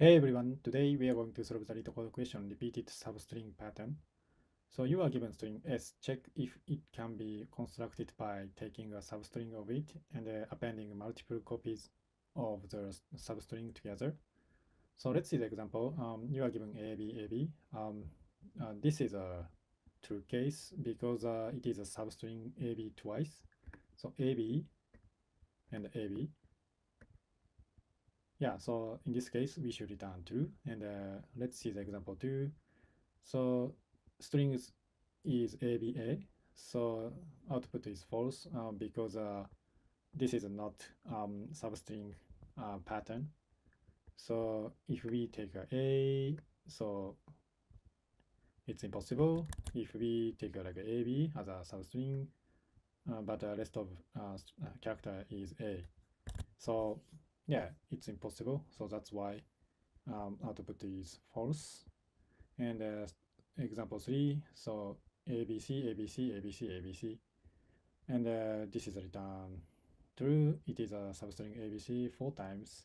Hey everyone, today we are going to solve the LeetCode question repeated substring pattern. So you are given string s, check if it can be constructed by taking a substring of it and uh, appending multiple copies of the substring together. So let's see the example. Um, you are given a, b, a, b. Um, uh, this is a true case because uh, it is a substring a, b twice. So a, b and a, b yeah, so in this case, we should return true. And uh, let's see the example two. So strings is ABA. So output is false uh, because uh, this is not um, substring uh, pattern. So if we take a A, so it's impossible. If we take a, like a AB as a substring, uh, but the rest of uh, character is A. So yeah, it's impossible. So that's why um, output is false. And uh, example three, so ABC, ABC, ABC, ABC. And uh, this is return true. It is a substring ABC four times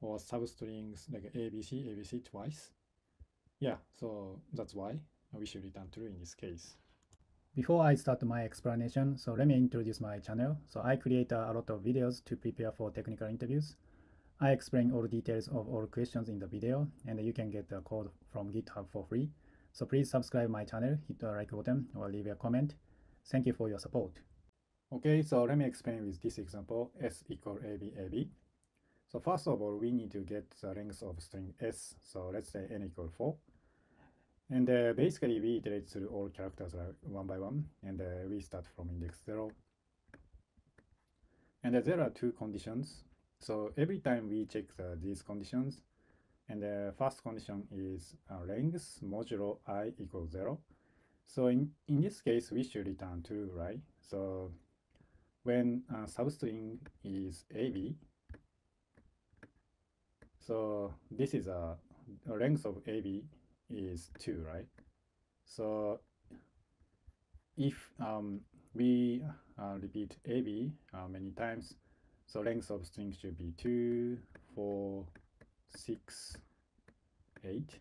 or substrings like ABC, ABC twice. Yeah, so that's why we should return true in this case. Before I start my explanation, so let me introduce my channel. So I create a lot of videos to prepare for technical interviews. I explain all details of all questions in the video and you can get the code from GitHub for free. So please subscribe my channel, hit the like button or leave a comment. Thank you for your support. Okay, so let me explain with this example, s equal ab ab. So first of all, we need to get the length of string s. So let's say n equal 4. And uh, basically, we iterate through all characters uh, one by one, and uh, we start from index 0. And uh, there are two conditions. So every time we check the, these conditions, and the first condition is uh, length modulo i equals 0. So in, in this case, we should return true, right? So when uh, substring is AB, so this is a length of AB is 2, right? So if um, we uh, repeat AB uh, many times, so length of string should be 2, 4, 6, 8,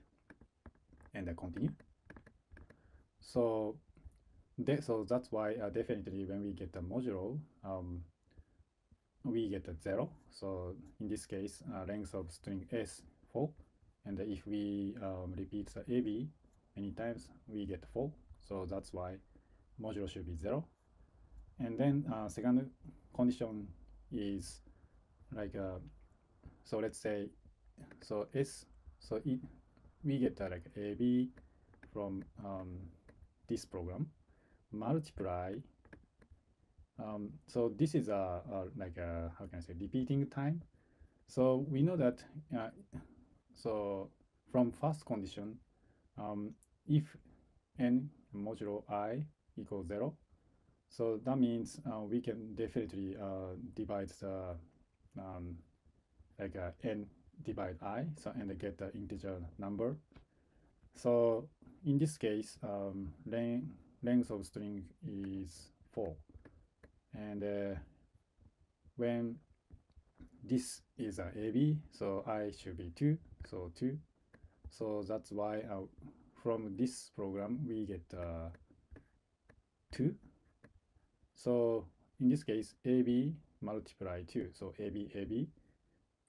and then continue. So, that, so that's why uh, definitely when we get the modulo, um, we get a 0. So in this case, uh, length of string s 4. And if we um, repeat the AB many times, we get 4. So that's why modulo should be 0. And then uh, second condition is like uh, so let's say so s so it we get uh, like ab from um, this program multiply um, so this is a, a, like a how can I say repeating time so we know that uh, so from first condition um, if n modulo i equals zero so that means uh, we can definitely uh, divide the um, like uh, n divide i, so and get the integer number. So in this case, um, length, length of string is 4. And uh, when this is a AB, so i should be 2, so 2. So that's why uh, from this program we get uh, 2 so in this case, AB multiply 2. So AB, AB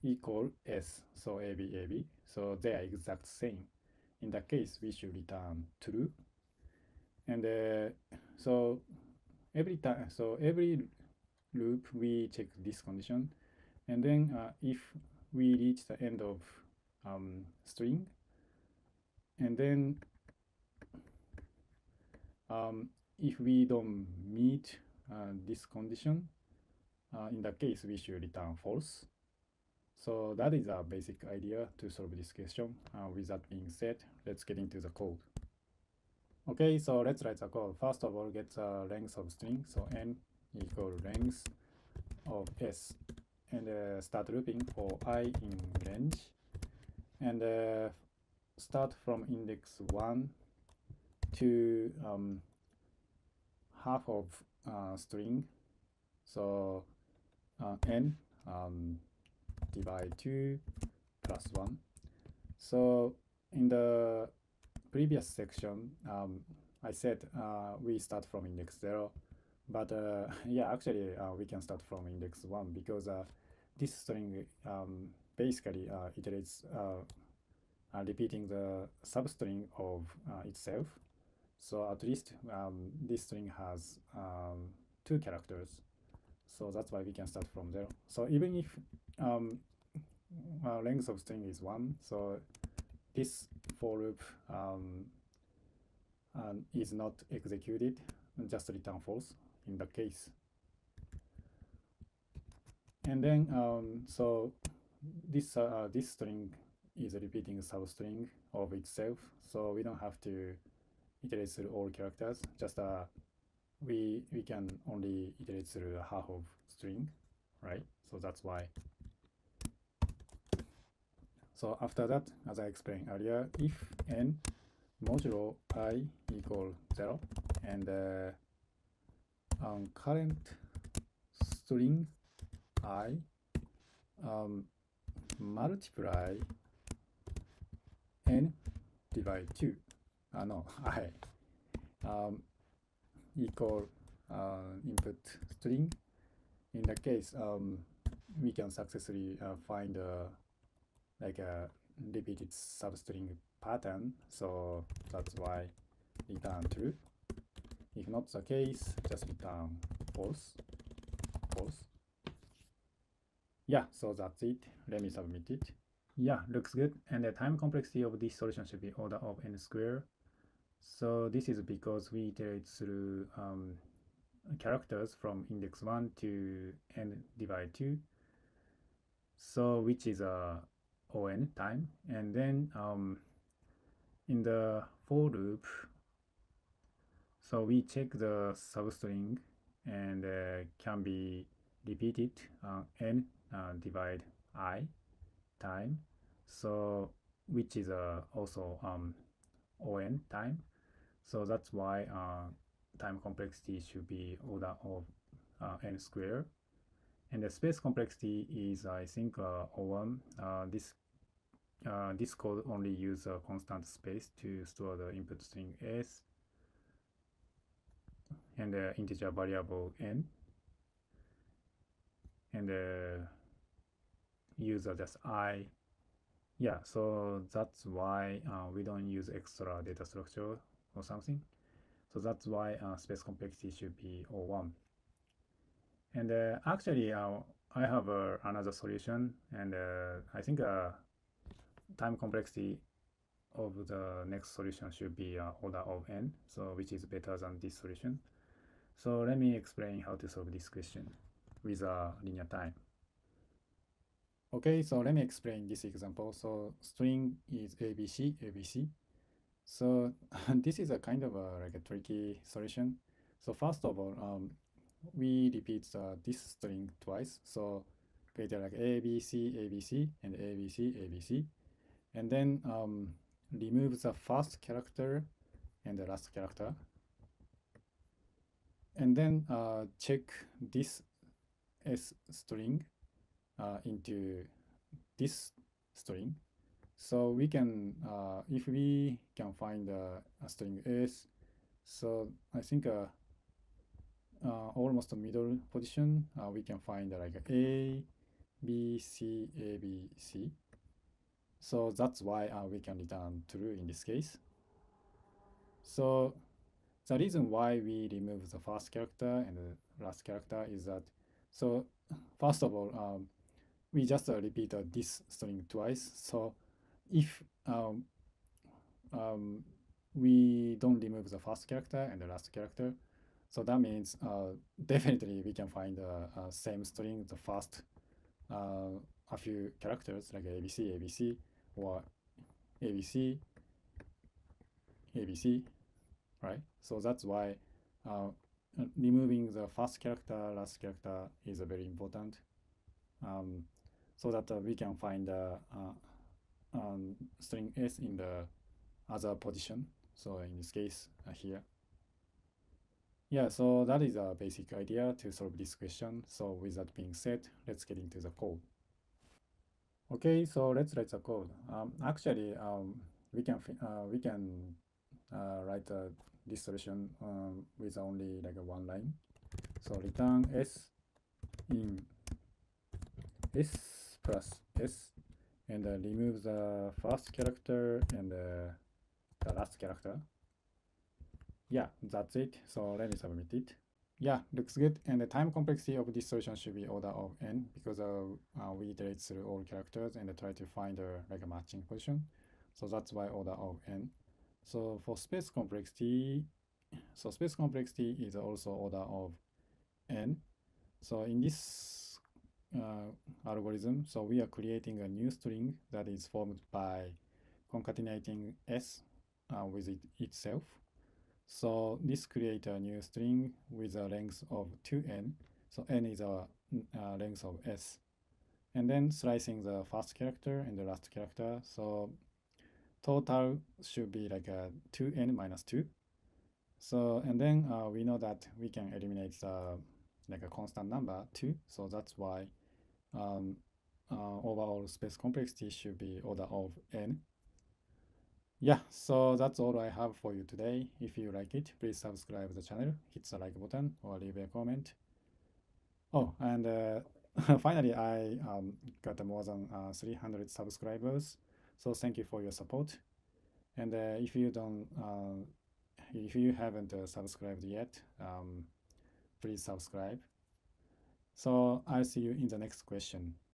equal S. So AB, AB. So they are exact same. In that case, we should return true. And uh, so every time, so every loop, we check this condition. And then uh, if we reach the end of um, string, and then um, if we don't meet uh, this condition, uh, in that case, we should return false. So that is a basic idea to solve this question. Uh, with that being said, let's get into the code. Okay, so let's write the code. First of all, get the length of string. So n equal length of s. And uh, start looping for i in range. And uh, start from index 1 to um, half of uh, string. So uh, n um, divide 2 plus 1. So in the previous section, um, I said uh, we start from index 0, but uh, yeah, actually uh, we can start from index 1 because this string um, basically uh, iterates uh, repeating the substring of itself. So at least um, this string has um, two characters. So that's why we can start from there. So even if um, length of string is 1, so this for loop um, is not executed, just return false in the case. And then, um, so this uh, this string is a repeating substring of itself, so we don't have to iterate through all characters. Just uh, we we can only iterate through half of string, right? So that's why. So after that, as I explained earlier, if n modulo i equal zero and uh, on current string i um, multiply n divide 2 uh, no i um, equal uh, input string. In that case um, we can successfully uh, find a like a repeated substring pattern. So that's why return true. If not the case just return false false yeah so that's it. Let me submit it. Yeah looks good. And the time complexity of this solution should be order of n square. So this is because we iterate through um, characters from index 1 to n divide 2 so which is a on time. And then um, in the for loop so we check the substring and uh, can be repeated uh, n uh, divide i time. So which is uh, also um, on time. So that's why uh, time complexity should be order of uh, n square. And the space complexity is I think uh, O1 uh, this uh, this code only use a constant space to store the input string s and the integer variable n. And the user just i yeah so that's why uh, we don't use extra data structure or something so that's why uh, space complexity should be O1 and uh, actually uh, I have uh, another solution and uh, I think time complexity of the next solution should be order of n, so which is better than this solution. So let me explain how to solve this question with a linear time. Okay, so let me explain this example. So string is ABC, ABC. So this is a kind of a, like a tricky solution. So first of all, um, we repeat uh, this string twice. So create like ABC, ABC, and ABC, ABC and then um, remove the first character and the last character and then uh, check this s string uh, into this string so we can uh, if we can find a, string s so i think uh, uh, almost the middle position uh, we can find like a b c a b c so that's why we can return true in this case. So the reason why we remove the first character and the last character is that, so first of all, um, we just uh, repeat uh, this string twice. So if um, um, we don't remove the first character and the last character, so that means uh, definitely we can find the uh, same string, the first uh, a few characters like ABC, ABC, or ABC, ABC, right? So that's why uh, removing the first character, last character is very important um, so that uh, we can find the uh, um, string s in the other position. So in this case uh, here. Yeah, so that is a basic idea to solve this question. So with that being said, let's get into the code. Okay, so let's write the code. Um, actually, um, we can uh, we can uh, write uh, this solution um, with only like one line. So return s in s plus s and uh, remove the first character and uh, the last character. Yeah, that's it. So let me submit it. Yeah, looks good. And the time complexity of this solution should be order of n because uh, uh, we iterate through all characters and try to find a like a matching position. So that's why order of n. So for space complexity, so space complexity is also order of n. So in this uh, algorithm, so we are creating a new string that is formed by concatenating s uh, with it itself. So this creates a new string with a length of 2n. So n is a uh, length of s. And then slicing the first character and the last character. So total should be like a 2n minus 2. So, and then uh, we know that we can eliminate the like a constant number 2. So that's why um, uh, overall space complexity should be order of n. Yeah, so that's all I have for you today. If you like it, please subscribe the channel, hit the like button, or leave a comment. Oh, and uh, finally, I um, got more than uh, 300 subscribers. So thank you for your support. And uh, if you don't, uh, if you haven't uh, subscribed yet, um, please subscribe. So I'll see you in the next question.